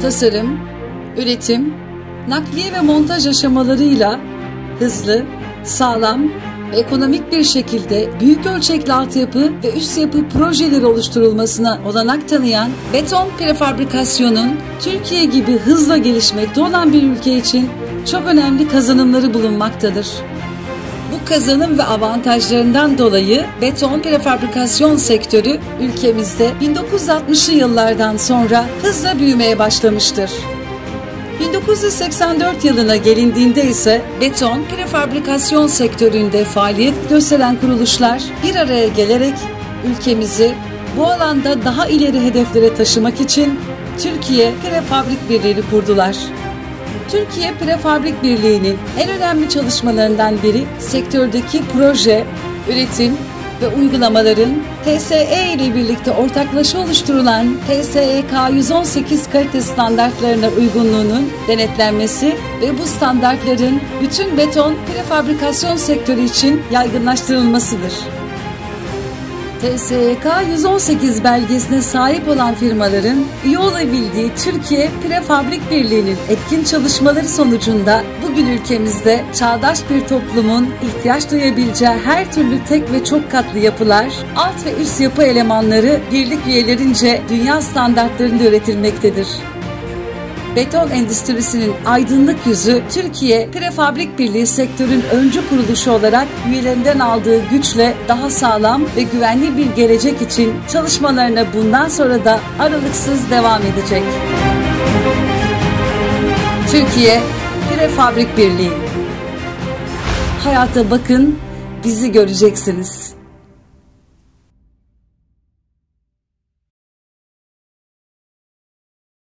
tasarım, üretim, nakliye ve montaj aşamalarıyla hızlı, sağlam ve ekonomik bir şekilde büyük ölçekli altyapı ve üst yapı projeleri oluşturulmasına olanak tanıyan beton prefabrikasyonun Türkiye gibi hızla gelişmekte olan bir ülke için çok önemli kazanımları bulunmaktadır. Bu kazanım ve avantajlarından dolayı beton prefabrikasyon sektörü ülkemizde 1960'lı yıllardan sonra hızla büyümeye başlamıştır. 1984 yılına gelindiğinde ise beton prefabrikasyon sektöründe faaliyet gösteren kuruluşlar bir araya gelerek ülkemizi bu alanda daha ileri hedeflere taşımak için Türkiye Prefabrik Birliği'ni kurdular. Türkiye Prefabrik Birliği'nin en önemli çalışmalarından biri sektördeki proje, üretim ve uygulamaların TSE ile birlikte ortaklaşa oluşturulan TSEK 118 kalite standartlarına uygunluğunun denetlenmesi ve bu standartların bütün beton prefabrikasyon sektörü için yaygınlaştırılmasıdır. TSEK 118 belgesine sahip olan firmaların üye olabildiği Türkiye Prefabrik Birliği'nin etkin çalışmaları sonucunda bugün ülkemizde çağdaş bir toplumun ihtiyaç duyabileceği her türlü tek ve çok katlı yapılar, alt ve üst yapı elemanları birlik üyelerince dünya standartlarında üretilmektedir beton endüstrisinin aydınlık yüzü Türkiye Prefabrik Birliği sektörün öncü kuruluşu olarak üyelerinden aldığı güçle daha sağlam ve güvenli bir gelecek için çalışmalarına bundan sonra da aralıksız devam edecek. Türkiye Prefabrik Birliği Hayata bakın, bizi göreceksiniz.